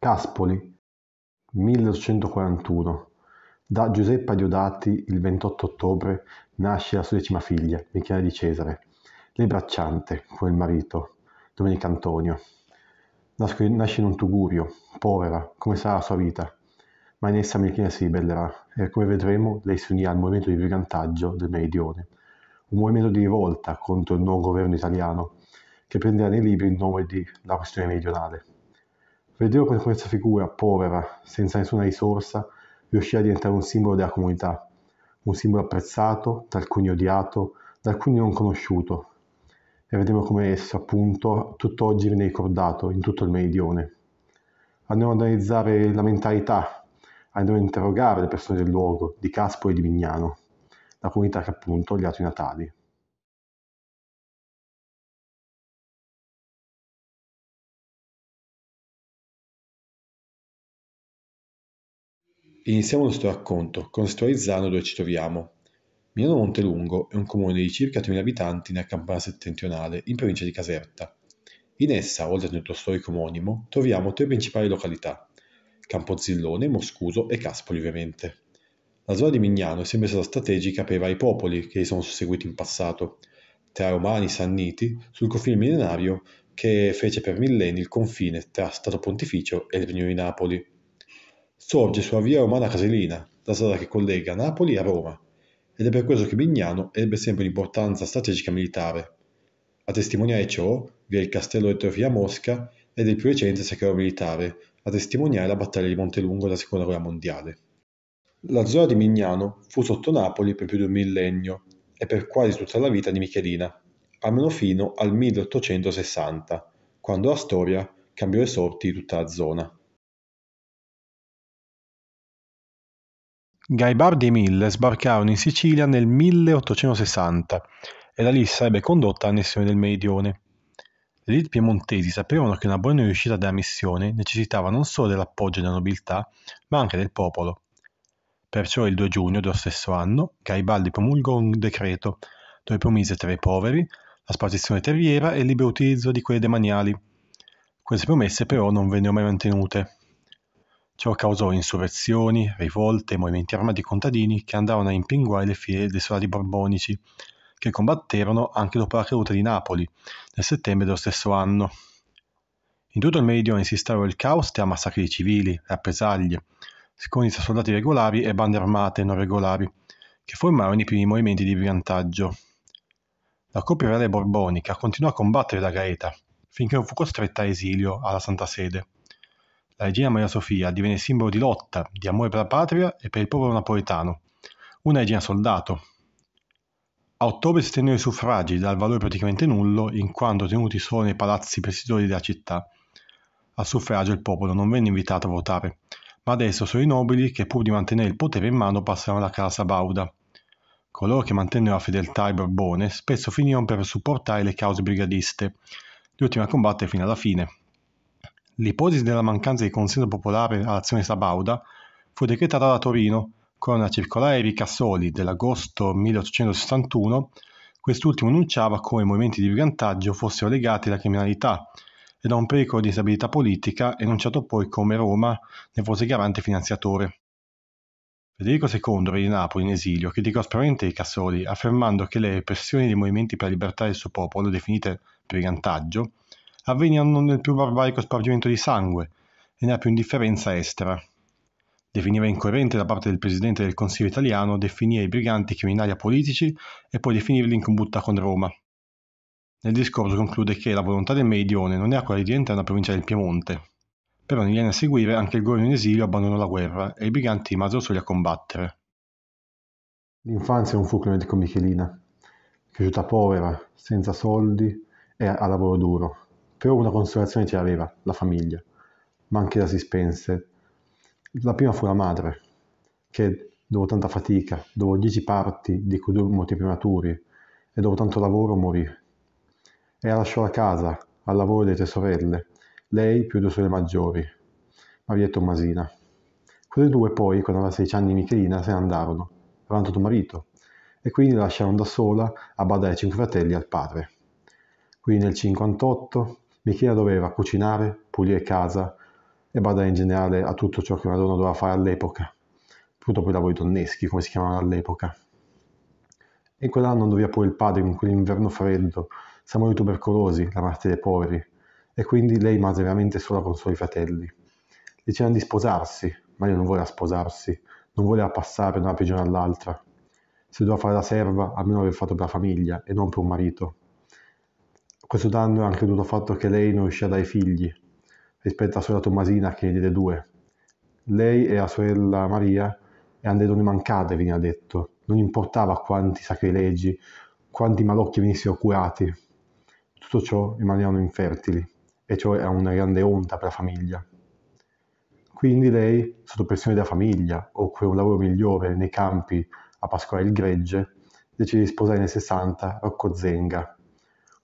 Caspoli, milleottocentoquarantuno. Da Giuseppa Diodati il 28 ottobre nasce la sua decima figlia, Michela di Cesare. Lei bracciante, con il marito, Domenico Antonio. Nasce in un tugurio, povera, come sarà la sua vita. Ma in essa Michela si ribellerà e, come vedremo, lei si unirà al movimento di brigantaggio del Meridione, un movimento di rivolta contro il nuovo governo italiano, che prenderà nei libri il nome di La questione meridionale. Vedremo come questa figura, povera, senza nessuna risorsa, riuscirà a diventare un simbolo della comunità, un simbolo apprezzato, da alcuni odiato, da alcuni non conosciuto. E vedremo come esso, appunto, tutt'oggi viene ricordato in tutto il meridione. Andremo ad analizzare la mentalità, andremo a interrogare le persone del luogo, di Caspoli e di Vignano, la comunità che appunto gli ha dato i natali. Iniziamo il nostro racconto contestualizzando dove ci troviamo. Milano Montelungo è un comune di circa 3.000 abitanti nel Campania settentrionale, in provincia di Caserta. In essa, oltre al centro storico omonimo, troviamo tre principali località: Campozzillone, Moscuso e Caspoli ovviamente. La zona di Mignano è sempre stata strategica per i vari popoli che gli sono susseguiti in passato, tra Romani e Sanniti, sul confine millenario che fece per millenni il confine tra Stato Pontificio e il Regno di Napoli. Sorge sulla via Romana Casilina, la strada che collega Napoli a Roma, ed è per questo che Mignano ebbe sempre un'importanza strategica militare. A testimoniare ciò vi è il castello di Trofia Mosca ed il più recente sacro militare, a testimoniare la battaglia di Montelungo della seconda guerra mondiale. La zona di Mignano fu sotto Napoli per più di un millennio e per quasi tutta la vita di Michelina, almeno fino al 1860, quando la storia cambiò le sorti di tutta la zona. Garibaldi e Mille sbarcarono in Sicilia nel 1860 e da lì sarebbe condotta l'annessione del Meridione. Le elite piemontesi sapevano che una buona riuscita della missione necessitava non solo dell'appoggio della nobiltà, ma anche del popolo. Perciò il 2 giugno dello stesso anno Garibaldi promulgò un decreto dove promise tra i poveri la spartizione terriera e il libero utilizzo di quelle demaniali. Queste promesse però non vennero mai mantenute. Ciò causò insurrezioni, rivolte e movimenti armati contadini che andarono a impinguare le file dei soldati borbonici, che combatterono anche dopo la caduta di Napoli, nel settembre dello stesso anno. In tutto il meridione si il caos tra massacri di civili, rappresaglie, scontri tra soldati regolari e bande armate non regolari, che formarono i primi movimenti di brigantaggio. La coppia reale borbonica continuò a combattere da Gaeta, finché non fu costretta a esilio alla Santa Sede la regina Maria Sofia divenne simbolo di lotta, di amore per la patria e per il popolo napoletano, una regina soldato. A ottobre si tennero i suffragi dal valore praticamente nullo, in quanto tenuti solo nei palazzi presidiori della città. Al suffragio il popolo non venne invitato a votare, ma adesso sono i nobili che pur di mantenere il potere in mano passavano alla casa Bauda. Coloro che mantennero la fedeltà al Borbone spesso finirono per supportare le cause brigadiste, le ultime a combattere fino alla fine. L'ipotesi della mancanza di consenso popolare all'azione sabauda fu decretata da Torino con una circolare di Cassoli dell'agosto 1861. Quest'ultimo annunciava come i movimenti di brigantaggio fossero legati alla criminalità e da un pericolo di instabilità politica, enunciato poi come Roma ne fosse garante finanziatore. Federico II, re di Napoli in esilio, criticò aspramente i Cassoli, affermando che le repressioni dei movimenti per la libertà del suo popolo, definite brigantaggio, avvenivano nel più barbarico spargimento di sangue e nella più indifferenza estera. Definiva incoerente da parte del Presidente del Consiglio italiano definire i briganti criminali apolitici e poi definirli in combutta con Roma. Nel discorso conclude che la volontà del Meridione non era quella di diventare una provincia del Piemonte. Però negli anni a seguire anche il governo in esilio abbandonò la guerra e i briganti rimasero soli a combattere. L'infanzia non fu come con Michelina, cresciuta povera, senza soldi e a lavoro duro. Però una consolazione ce l'aveva, la famiglia, ma anche la si spense. La prima fu la madre, che dopo tanta fatica, dopo dieci parti, di cui due morti prematuri, e dopo tanto lavoro morì. E lasciò la casa, al lavoro delle tre sorelle, lei più due sorelle maggiori, Maria e Tommasina. Quelle due poi, quando aveva 16 anni Michelina, se ne andarono, avevano tutto marito, e quindi la lasciarono da sola a badare ai cinque fratelli al padre. Quindi nel 58 Michela doveva cucinare, pulire casa e e bada in generale a tutto ciò che una donna doveva fare all'epoca, purtroppo i lavori donneschi, come si chiamavano all'epoca. E quell'anno andò via pure il padre in quell'inverno freddo, siamo tubercolosi, la morte dei poveri, e quindi lei rimase veramente sola con i suoi fratelli. Dicevano di sposarsi, ma lei non voleva sposarsi, non voleva passare da una prigione all'altra. Se doveva fare la serva, almeno aveva fatto per la famiglia e non per un marito. Questo danno è anche dovuto al fatto che lei non riusciva a dare figli, rispetto alla sorella Tommasina che ne diede due. Lei e la sorella Maria erano delle donne mancate, veniva detto. Non importava quanti sacrilegi, quanti malocchi venissero curati. Tutto ciò rimanevano infertili e ciò era una grande onta per la famiglia. Quindi lei, sotto pressione della famiglia o per un lavoro migliore nei campi a pascolare il gregge, decide di sposare nel 60 Rocco Zenga,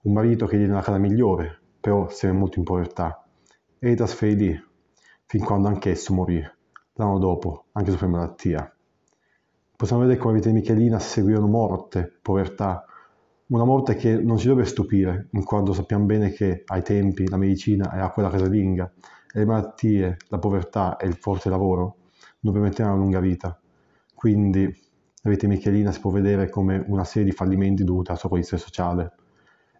un marito che gli diede una casa migliore, però si era molto in povertà, e li trasferì lì, fin quando anch'esso morì, l'anno dopo, anche su per malattia. Possiamo vedere come vita di Michelina seguirono morte, povertà, una morte che non ci deve stupire, in quanto sappiamo bene che ai tempi la medicina era quella casalinga e le malattie, la povertà e il forte lavoro non permettevano una lunga vita. Quindi la vita di Michelina si può vedere come una serie di fallimenti dovuti alla sua condizione sociale.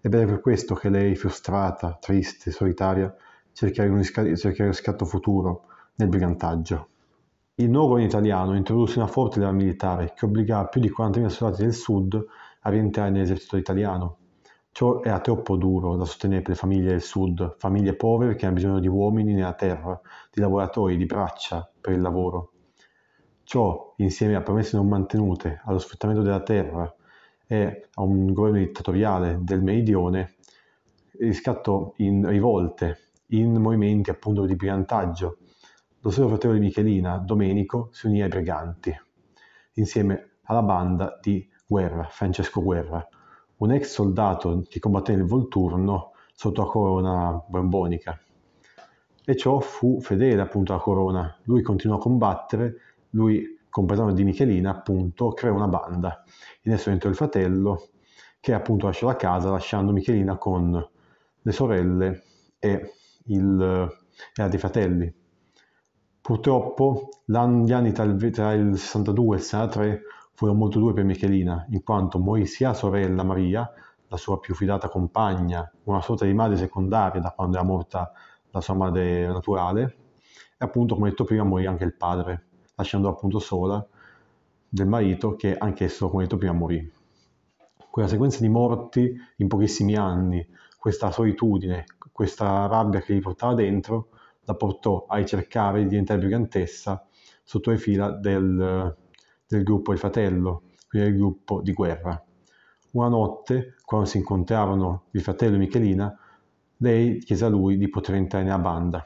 Ed è per questo che lei, frustrata, triste, solitaria, cercava un, cercare un scatto futuro nel brigantaggio. Il nuovo governo italiano introdusse una forte leva militare che obbligava più di 40.000 soldati del sud a rientrare nell'esercito italiano. Ciò era troppo duro da sostenere per le famiglie del sud, famiglie povere che hanno bisogno di uomini nella terra, di lavoratori, di braccia per il lavoro. Ciò, insieme a promesse non mantenute, allo sfruttamento della terra e a un governo dittatoriale del meridione, riscattò in rivolte, in movimenti appunto di brigantaggio. Lo stesso fratello di Michelina, Domenico, si unì ai briganti, insieme alla banda di Guerra, Francesco Guerra, un ex soldato che combatté nel Volturno sotto la corona borbonica. E ciò fu fedele appunto alla corona. Lui continuò a combattere, lui, compagno di Michelina, appunto, creò una banda. In esso entrò il fratello, che appunto lasciò la casa, lasciando Michelina con le sorelle e, il, e altri fratelli. Purtroppo gli anni tra il, tra il 62 e il 63 furono molto dure per Michelina, in quanto morì sia sorella Maria, la sua più fidata compagna, una sorta di madre secondaria da quando era morta la sua madre naturale, e appunto, come detto prima, morì anche il padre, lasciando appunto sola del marito che anch'esso, come detto prima, morì. Quella sequenza di morti in pochissimi anni, questa solitudine, questa rabbia che gli portava dentro, la portò a ricercare di diventare brigantessa sotto le fila del, del gruppo Il Fratello, quindi del gruppo di guerra. Una notte, quando si incontrarono il fratello e Michelina, lei chiese a lui di poter entrare nella banda.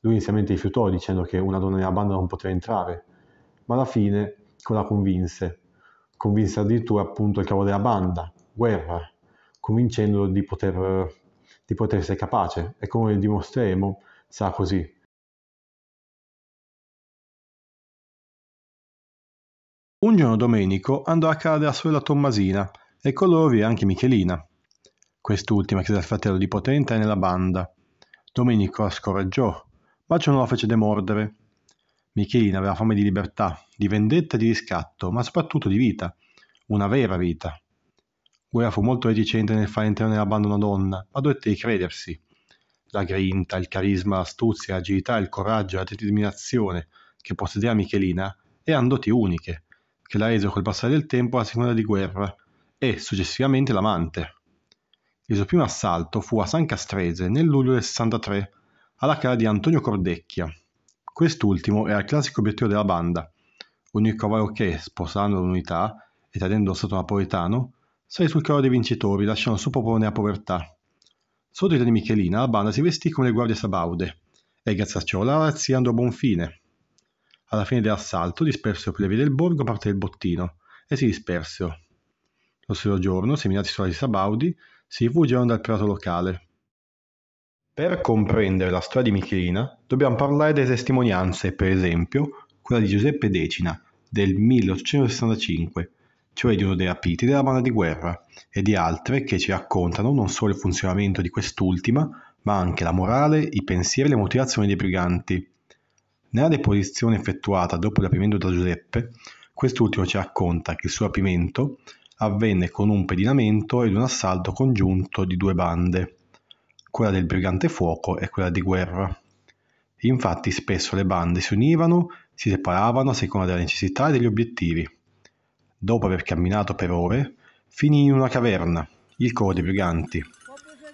Lui inizialmente rifiutò dicendo che una donna nella banda non poteva entrare, ma alla fine la convinse. Convinse addirittura appunto il capo della banda, Guerra, convincendolo di poter, di poter essere capace e come dimostreremo sarà così. Un giorno Domenico andò a casa della sorella Tommasina e con loro via anche Michelina. Quest'ultima chiese al fratello di poter entrare nella banda. Domenico la scoraggiò, ma ciò non la fece demordere. Michelina aveva fame di libertà, di vendetta e di riscatto, ma soprattutto di vita, una vera vita. Guerra fu molto reticente nel far entrare nella banda una donna, ma dovette credersi. La grinta, il carisma, l'astuzia, l'agilità, il coraggio, la determinazione che possedeva Michelina erano doti uniche, che la resero col passare del tempo la seconda di guerra e, successivamente, l'amante. Il suo primo assalto fu a San Castrese nel luglio del 63, alla casa di Antonio Cordecchia. Quest'ultimo era il classico obiettivo della banda, unico cavallo che, sposando l'unità e tradendo lo Stato napoletano, salì sul carro dei vincitori, lasciando il suo popolo nella povertà. Sotto i di Michelina, la banda si vestì come le guardie sabaude, e grazie a ciò la razzia andò a buon fine. Alla fine dell'assalto dispersero per le vie del borgo parte del bottino e si dispersero. Lo stesso giorno, seminati suoi sabaudi, si rifugiarono dal prato locale. Per comprendere la storia di Michelina dobbiamo parlare delle testimonianze, per esempio quella di Giuseppe Decina del 1865, cioè di uno dei rapiti della banda di guerra, e di altre che ci raccontano non solo il funzionamento di quest'ultima, ma anche la morale, i pensieri e le motivazioni dei briganti. Nella deposizione effettuata dopo il rapimento da Giuseppe, quest'ultimo ci racconta che il suo rapimento avvenne con un pedinamento ed un assalto congiunto di due bande, quella del brigante fuoco e quella di guerra. Infatti spesso le bande si univano, si separavano a seconda della necessità e degli obiettivi. Dopo aver camminato per ore, finì in una caverna, il coro dei briganti.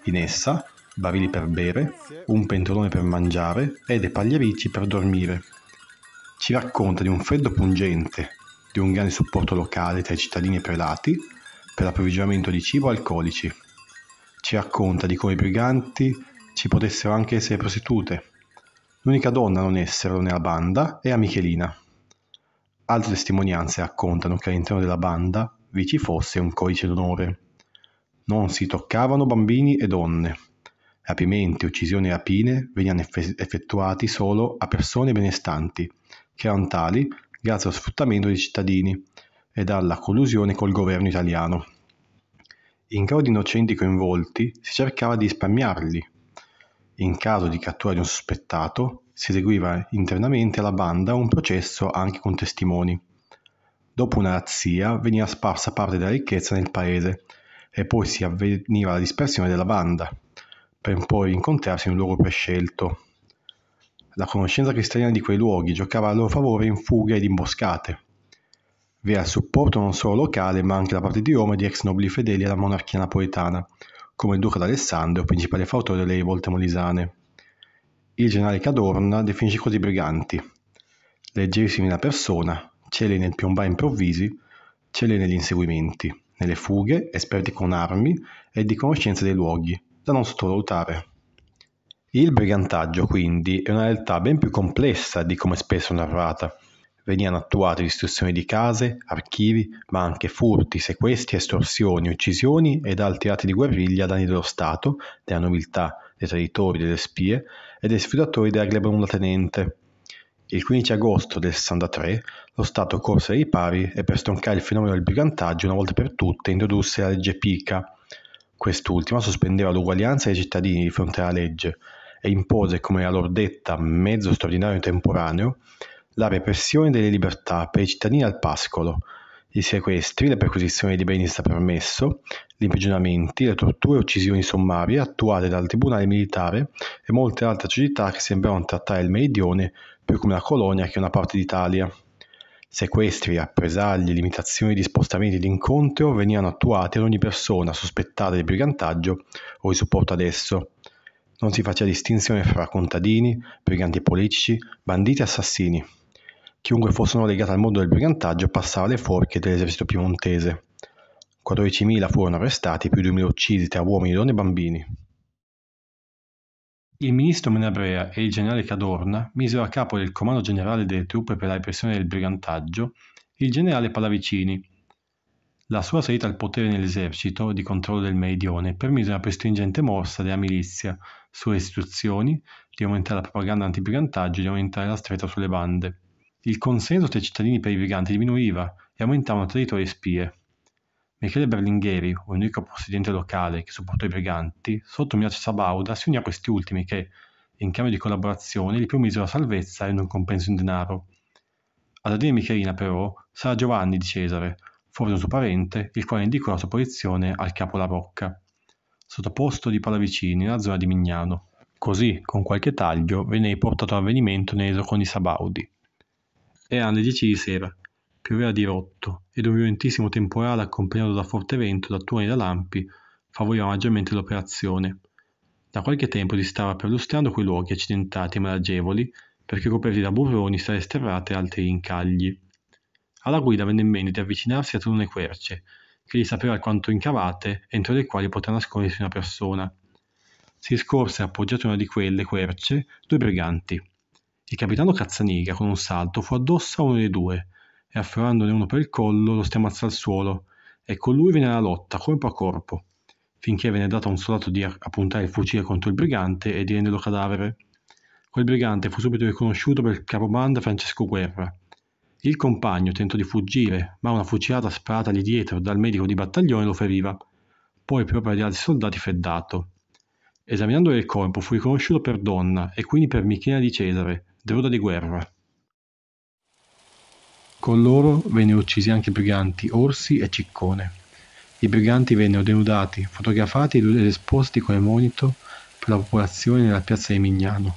In essa, barili per bere, un pentolone per mangiare e dei pagliarici per dormire. Ci racconta di un freddo pungente, di un grande supporto locale tra i cittadini e prelati per l'approvvigionamento di cibo e alcolici. Ci racconta di come i briganti ci potessero anche essere prostitute. L'unica donna a non esserlo nella banda è Michelina. Altre testimonianze raccontano che all'interno della banda vi ci fosse un codice d'onore. Non si toccavano bambini e donne. Rapimenti, uccisioni e rapine venivano effettuati solo a persone benestanti, che erano tali grazie allo sfruttamento dei cittadini ed alla collusione col governo italiano. In caso di innocenti coinvolti si cercava di risparmiarli. In caso di cattura di un sospettato si eseguiva internamente alla banda un processo anche con testimoni. Dopo una razzia veniva sparsa parte della ricchezza nel paese e poi si avveniva la dispersione della banda, per poi incontrarsi in un luogo prescelto. La conoscenza cristiana di quei luoghi giocava a loro favore in fughe ed imboscate. Vi era supporto non solo locale, ma anche da parte di Roma di ex nobili fedeli alla monarchia napoletana, come il duca d'Alessandro, principale fautore delle rivolte molisane. Il generale Cadorna definisce così i briganti. Leggerissimi nella persona, celi nel piombare improvvisi, celi negli inseguimenti, nelle fughe, esperti con armi e di conoscenza dei luoghi, da non sottovalutare. Il brigantaggio, quindi, è una realtà ben più complessa di come spesso narrata. Venivano attuate distruzioni di case, archivi, ma anche furti, sequestri, estorsioni, uccisioni ed altri atti di guerriglia a danni dello Stato, della nobiltà, dei traditori, delle spie e dei sfruttatori della gleba nullatenente. Il 15 agosto del 63 lo Stato corse ai ripari e per stroncare il fenomeno del brigantaggio una volta per tutte introdusse la legge Pica. Quest'ultima sospendeva l'uguaglianza dei cittadini di fronte alla legge, e impose come la loro detta mezzo straordinario temporaneo la repressione delle libertà per i cittadini al pascolo, i sequestri, le perquisizioni di beni permesso, gli imprigionamenti, le torture e uccisioni sommarie attuate dal tribunale militare e molte altre atrocità che sembravano trattare il meridione più come una colonia che una parte d'Italia. Sequestri, rappresaglie, limitazioni di spostamenti di incontro venivano attuati ad ogni persona sospettata di brigantaggio o di supporto ad esso. Non si faceva distinzione fra contadini, briganti politici, banditi e assassini. Chiunque fosse legato al mondo del brigantaggio passava alle forche dell'esercito piemontese. 14.000 furono arrestati, più di 2.000 uccisi tra uomini, donne e bambini. Il ministro Menabrea e il generale Cadorna misero a capo del comando generale delle truppe per la repressione del brigantaggio il generale Pallavicini, la sua salita al potere nell'esercito di controllo del meridione permise una più stringente morsa della milizia sulle istituzioni, di aumentare la propaganda antibrigantaggio e di aumentare la stretta sulle bande. Il consenso tra i cittadini per i briganti diminuiva e aumentavano territori e spie. Michele Berlingheri, unico possidente locale che supportò i briganti, sotto minaccia Sabauda si unì a questi ultimi che, in cambio di collaborazione, gli promisero la salvezza e un compenso in denaro. Ad adire Michelina, però, sarà Giovanni di Cesare, forse un suo parente, il quale indicò la sua posizione al capo La Rocca, sottoposto di Pallavicini nella zona di Mignano. Così, con qualche taglio, venne riportato l'avvenimento con i Sabaudi. Erano le dieci di sera, pioveva di rotto, ed un violentissimo temporale accompagnato da forte vento, da tuoni e da lampi, favoriva maggiormente l'operazione. Da qualche tempo si stava perlustrando quei luoghi accidentati e malagevoli, perché coperti da burroni, strade sterrate e altri incagli. Alla guida venne in mente di avvicinarsi a talune querce, che gli sapeva alquanto incavate, entro le quali poteva nascondersi una persona. Si scorse appoggiato a una di quelle querce due briganti. Il capitano Cazzaniga, con un salto, fu addosso a uno dei due e, afferrandone uno per il collo, lo stiamazza al suolo, e con lui venne la lotta, corpo a corpo, finché venne dato a un soldato di appuntare il fucile contro il brigante e di renderlo cadavere. Quel brigante fu subito riconosciuto per il capobanda Francesco Guerra, il compagno tentò di fuggire, ma una fucilata sparatagli dietro dal medico di battaglione lo feriva. Poi proprio agli altri soldati freddato. Esaminando il corpo fu riconosciuto per donna e quindi per Michela di Cesare, deuda di guerra. Con loro vennero uccisi anche i briganti Orsi e Ciccone. I briganti vennero denudati, fotografati ed esposti come monito per la popolazione nella piazza di Mignano.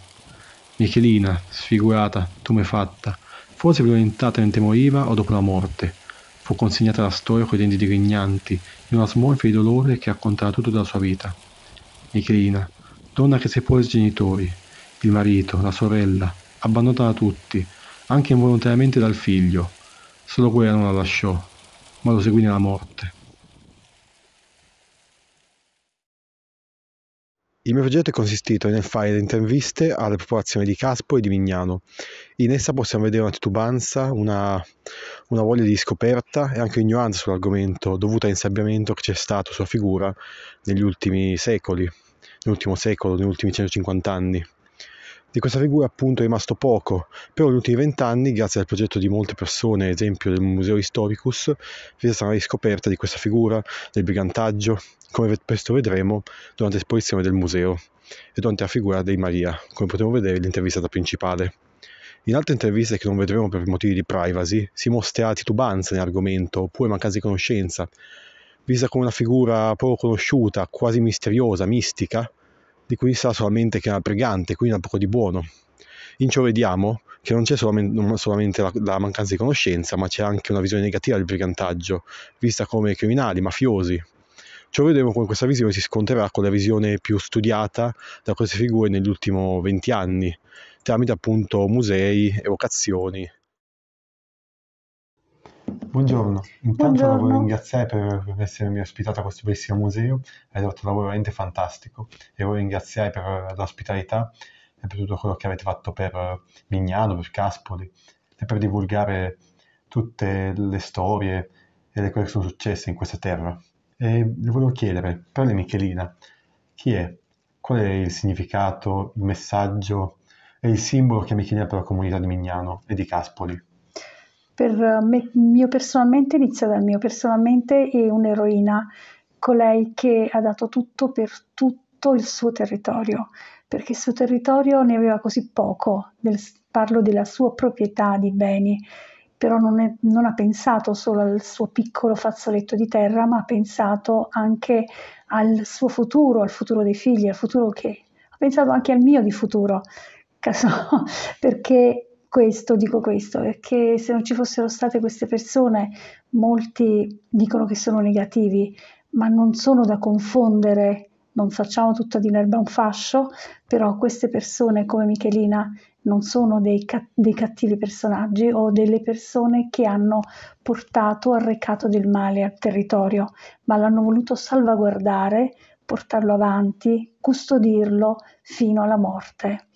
Michelina, sfigurata, tumefatta, forse violentata mentre moriva o dopo la morte, fu consegnata alla storia coi denti digrignanti in una smorfia di dolore che raccontava tutto della sua vita. Michelina, donna che seppose i genitori, il marito, la sorella, abbandonata da tutti, anche involontariamente dal figlio. Solo quella non la lasciò, ma lo seguì nella morte. Il mio progetto è consistito nel fare interviste alle popolazioni di Caspo e di Mignano. In essa possiamo vedere una titubanza, una, una voglia di scoperta e anche ignoranza sull'argomento dovuta all'insabbiamento che c'è stato sulla figura negli ultimi secoli, nell'ultimo secolo, negli ultimi 150 anni. Di questa figura appunto è rimasto poco, però negli ultimi vent'anni, grazie al progetto di molte persone, ad esempio del Museo Historicus, vi è stata una riscoperta di questa figura, del brigantaggio, come presto vedremo durante l'esposizione del museo e durante la figura di Maria, come potremo vedere nell'intervistata principale. In altre interviste che non vedremo per motivi di privacy, si mostra titubanza nell'argomento oppure mancanza di conoscenza, vista come una figura poco conosciuta, quasi misteriosa, mistica, di cui sa solamente che è una pregante, quindi ha poco di buono. In ciò vediamo che non c'è solamente, la, mancanza di conoscenza, ma c'è anche una visione negativa del brigantaggio, vista come criminali, mafiosi. Ciò vedremo come questa visione si scontrerà con la visione più studiata da queste figure negli ultimi 20 anni, tramite appunto musei, evocazioni Buongiorno, intanto Buongiorno. la voglio ringraziare per essermi ospitata a questo bellissimo museo, hai fatto un lavoro veramente fantastico e voglio ringraziare per l'ospitalità e per tutto quello che avete fatto per Mignano, per Caspoli e per divulgare tutte le storie e le cose che sono successe in questa terra. E le volevo chiedere, per le Michelina, chi è? Qual è il significato, il messaggio e il simbolo che Michelina per la comunità di Mignano e di Caspoli? Per me, mio personalmente, inizia dal mio personalmente, è un'eroina, colei che ha dato tutto per tutto il suo territorio, perché il suo territorio ne aveva così poco, del, parlo della sua proprietà di beni, però non, è, non, ha pensato solo al suo piccolo fazzoletto di terra, ma ha pensato anche al suo futuro, al futuro dei figli, al futuro che ha pensato anche al mio di futuro, caso, perché questo, dico questo, perché se non ci fossero state queste persone, molti dicono che sono negativi, ma non sono da confondere, non facciamo tutta di l'erba un fascio, però queste persone come Michelina non sono dei, dei cattivi personaggi o delle persone che hanno portato, arrecato del male al territorio, ma l'hanno voluto salvaguardare, portarlo avanti, custodirlo fino alla morte.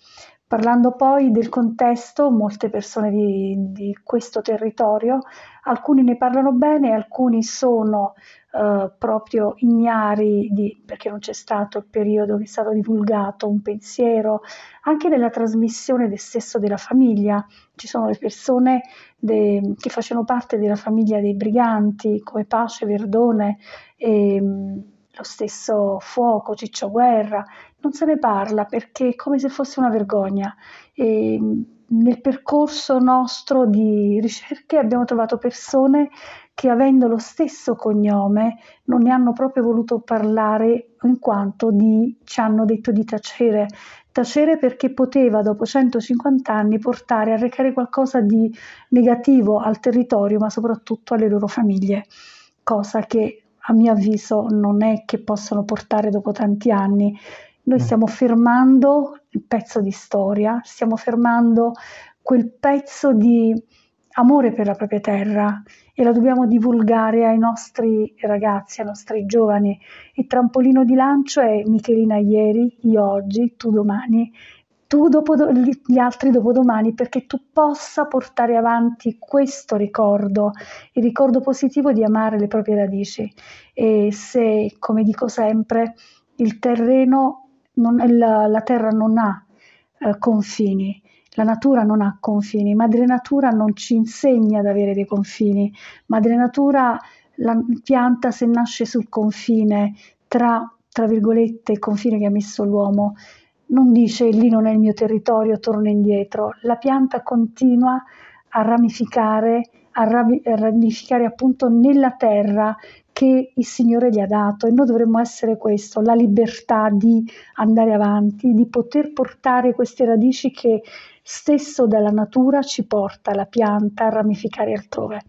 Parlando poi del contesto, molte persone di, di questo territorio, alcuni ne parlano bene, alcuni sono eh, proprio ignari di, perché non c'è stato il periodo che è stato divulgato un pensiero, anche nella trasmissione del stesso della famiglia. Ci sono le persone de, che facevano parte della famiglia dei briganti come Pace, Verdone. E, lo stesso Fuoco, Ciccio Guerra, non se ne parla perché è come se fosse una vergogna. E nel percorso nostro di ricerche abbiamo trovato persone che avendo lo stesso cognome non ne hanno proprio voluto parlare in quanto di, ci hanno detto di tacere. Tacere perché poteva dopo 150 anni portare a recare qualcosa di negativo al territorio ma soprattutto alle loro famiglie, cosa che a mio avviso non è che possono portare dopo tanti anni. Noi mm. stiamo fermando il pezzo di storia, stiamo fermando quel pezzo di amore per la propria terra e la dobbiamo divulgare ai nostri ragazzi, ai nostri giovani. Il trampolino di lancio è Michelina ieri, io oggi, tu domani tu dopo gli altri dopodomani perché tu possa portare avanti questo ricordo, il ricordo positivo di amare le proprie radici. E se, come dico sempre, il terreno, non, la, la terra non ha eh, confini, la natura non ha confini, Madre Natura non ci insegna ad avere dei confini, Madre Natura, la pianta se nasce sul confine tra, tra virgolette, il confine che ha messo l'uomo, non dice lì non è il mio territorio, torno indietro, la pianta continua a ramificare, a ramificare appunto nella terra che il Signore gli ha dato e noi dovremmo essere questo, la libertà di andare avanti, di poter portare queste radici che stesso dalla natura ci porta la pianta a ramificare altrove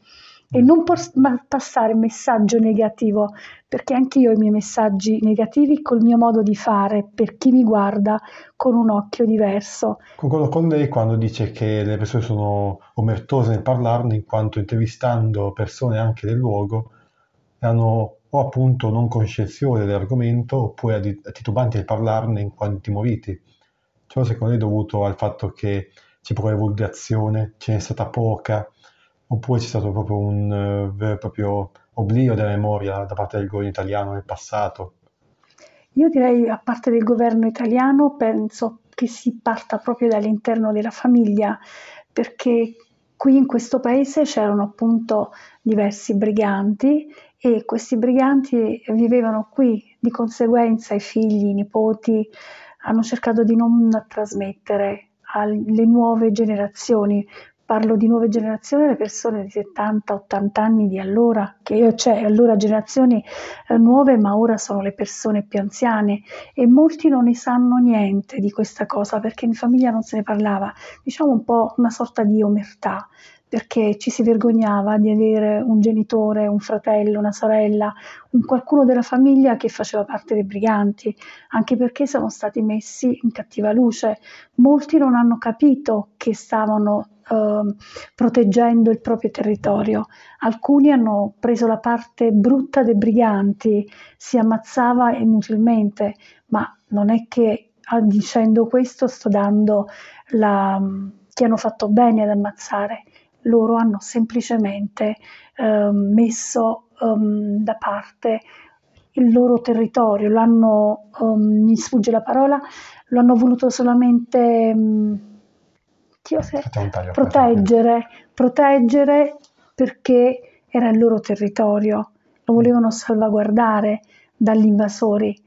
e non por- passare messaggio negativo, perché anche io ho i miei messaggi negativi col mio modo di fare, per chi mi guarda con un occhio diverso. Concordo con lei quando dice che le persone sono omertose nel parlarne, in quanto intervistando persone anche del luogo hanno o appunto non coscienzione dell'argomento oppure titubanti nel parlarne in quanto timoriti. Ciò secondo me è dovuto al fatto che c'è poca divulgazione, ce n'è stata poca, oppure c'è stato proprio un uh, vero e proprio oblio della memoria da parte del governo italiano nel passato? Io direi, a parte del governo italiano, penso che si parta proprio dall'interno della famiglia, perché qui in questo paese c'erano appunto diversi briganti e questi briganti vivevano qui, di conseguenza i figli, i nipoti hanno cercato di non trasmettere alle nuove generazioni parlo di nuove generazioni, le persone di 70-80 anni di allora, che io cioè allora generazioni eh, nuove, ma ora sono le persone più anziane e molti non ne sanno niente di questa cosa perché in famiglia non se ne parlava, diciamo un po' una sorta di omertà perché ci si vergognava di avere un genitore, un fratello, una sorella, un qualcuno della famiglia che faceva parte dei briganti, anche perché siamo stati messi in cattiva luce. Molti non hanno capito che stavano eh, proteggendo il proprio territorio. Alcuni hanno preso la parte brutta dei briganti, si ammazzava inutilmente, ma non è che ah, dicendo questo sto dando la, che hanno fatto bene ad ammazzare. Loro hanno semplicemente eh, messo um, da parte il loro territorio, l'hanno, um, mi sfugge la parola, lo hanno voluto solamente um, se, proteggere, proteggere perché era il loro territorio, lo volevano salvaguardare dagli invasori,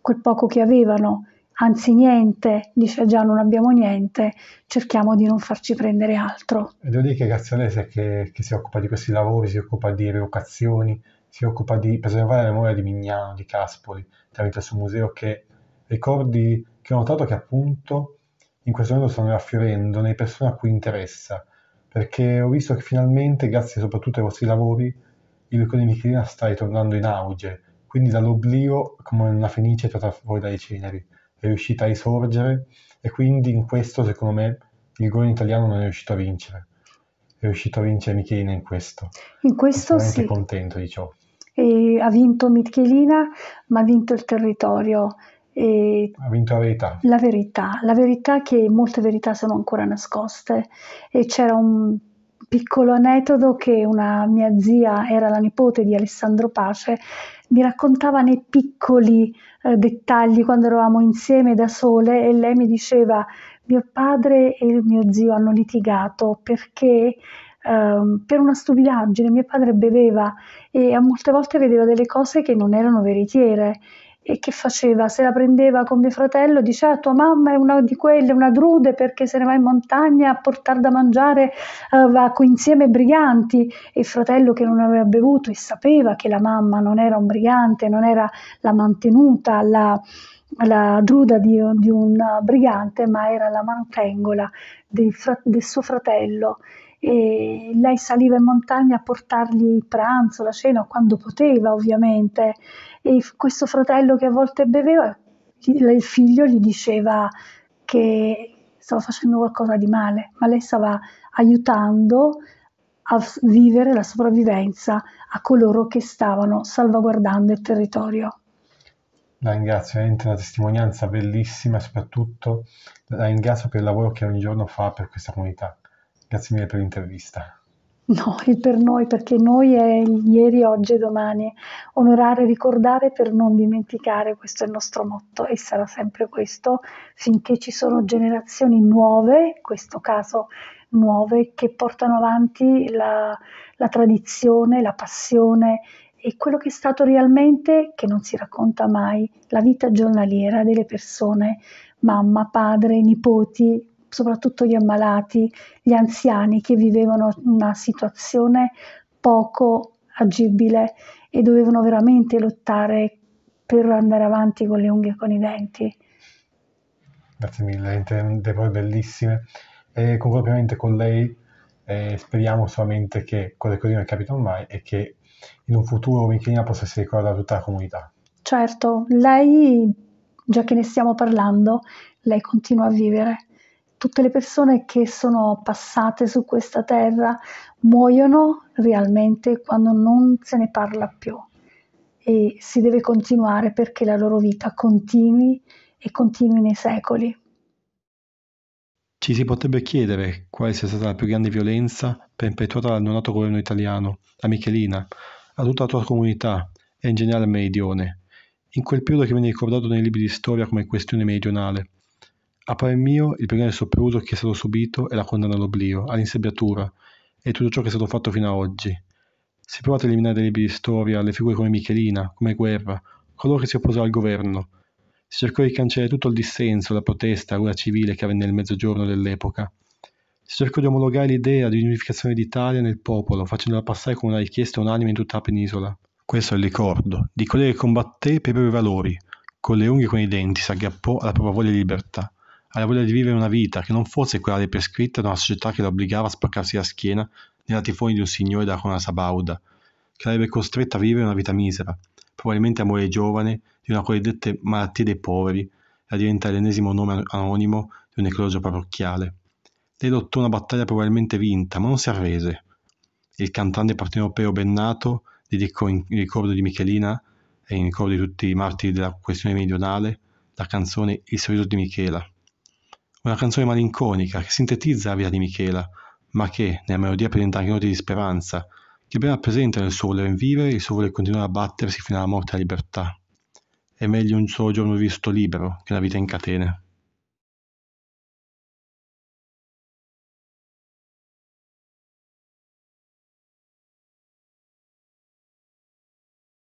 quel poco che avevano, anzi niente, dice già non abbiamo niente, cerchiamo di non farci prendere altro. E devo dire che Gazzionese che, che si occupa di questi lavori, si occupa di rievocazioni, si occupa di preservare la memoria di Mignano, di Caspoli, tramite il suo museo che ricordi che ho notato che appunto in questo momento stanno affiorendo nelle persone a cui interessa, perché ho visto che finalmente, grazie soprattutto ai vostri lavori, il Lucone di Michelina sta ritornando in auge, quindi dall'oblio, come una fenice tratta fuori dai ceneri, è riuscita a risorgere e quindi in questo, secondo me, il governo italiano non è riuscito a vincere. È riuscito a vincere Michelina in questo. In questo Sono sì. contento di ciò. E ha vinto Michelina, ma ha vinto il territorio e ha vinto la verità. La verità, la verità che molte verità sono ancora nascoste e c'era un piccolo aneddoto che una mia zia era la nipote di Alessandro Pace, mi raccontava nei piccoli eh, dettagli quando eravamo insieme da sole e lei mi diceva mio padre e il mio zio hanno litigato perché Uh, per una stupidaggine. Mio padre beveva e a molte volte vedeva delle cose che non erano veritiere e che faceva? Se la prendeva con mio fratello, diceva ah, tua mamma è una di quelle, una drude perché se ne va in montagna a portare da mangiare, uh, va insieme ai briganti. E il fratello che non aveva bevuto e sapeva che la mamma non era un brigante, non era la mantenuta, la, la druda di, di, un brigante, ma era la mantengola del, del suo fratello. E lei saliva in montagna a portargli il pranzo, la cena, quando poteva ovviamente, e questo fratello che a volte beveva, il figlio gli diceva che stava facendo qualcosa di male, ma lei stava aiutando a vivere la sopravvivenza a coloro che stavano salvaguardando il territorio. La ringrazio, è una testimonianza bellissima, soprattutto la ringrazio per il lavoro che ogni giorno fa per questa comunità. Grazie mille per l'intervista. No, il per noi, perché noi è ieri, oggi e domani. Onorare, ricordare per non dimenticare, questo è il nostro motto e sarà sempre questo finché ci sono generazioni nuove, in questo caso nuove, che portano avanti la, la tradizione, la passione e quello che è stato realmente, che non si racconta mai, la vita giornaliera delle persone mamma, padre, nipoti, soprattutto gli ammalati, gli anziani che vivevano una situazione poco agibile e dovevano veramente lottare per andare avanti con le unghie e con i denti. Grazie mille, delle parole bellissime. E concordo ovviamente con lei, eh, speriamo solamente che cose non capitano mai e che in un futuro Michelina possa essere ricordata da tutta la comunità. Certo, lei, già che ne stiamo parlando, lei continua a vivere. Tutte le persone che sono passate su questa terra muoiono realmente quando non se ne parla più e si deve continuare perché la loro vita continui e continui nei secoli. Ci si potrebbe chiedere quale sia stata la più grande violenza perpetuata dal neonato governo italiano, a Michelina, a tutta la tua comunità e in generale al Meridione, in quel periodo che viene ricordato nei libri di storia come questione meridionale. A parer mio, il più grande sopruso che è stato subito è la condanna all'oblio, all'insabbiatura e tutto ciò che è stato fatto fino ad oggi. Si è provato a eliminare dai libri di storia le figure come Michelina, come Guerra, coloro che si opposero al governo. Si cercò di cancellare tutto il dissenso, la protesta, la guerra civile che avvenne nel mezzogiorno dell'epoca. Si cercò di omologare l'idea di unificazione d'Italia nel popolo, facendola passare come una richiesta unanime in tutta la penisola. Questo è il ricordo di colei che combatté per i propri valori, con le unghie e con i denti si aggrappò alla propria voglia di libertà, alla voglia di vivere una vita che non fosse quella prescritta da una società che la obbligava a spaccarsi la schiena nei latifoni di un signore della corona sabauda, che l'avrebbe costretta a vivere una vita misera, probabilmente a morire giovane di una cosiddetta malattia dei poveri e a diventare l'ennesimo nome anonimo di un eclogio parrocchiale. Lei lottò una battaglia probabilmente vinta, ma non si arrese. Il cantante partenopeo Bennato dedicò in ricordo di Michelina e in ricordo di tutti i martiri della questione meridionale la canzone Il sorriso di Michela. Una canzone malinconica che sintetizza la vita di Michela, ma che, nella melodia presenta anche noti di speranza, che ben rappresentano il suo voler vivere e il suo voler continuare a battersi fino alla morte e alla libertà. È meglio un solo giorno visto libero che una vita in catene.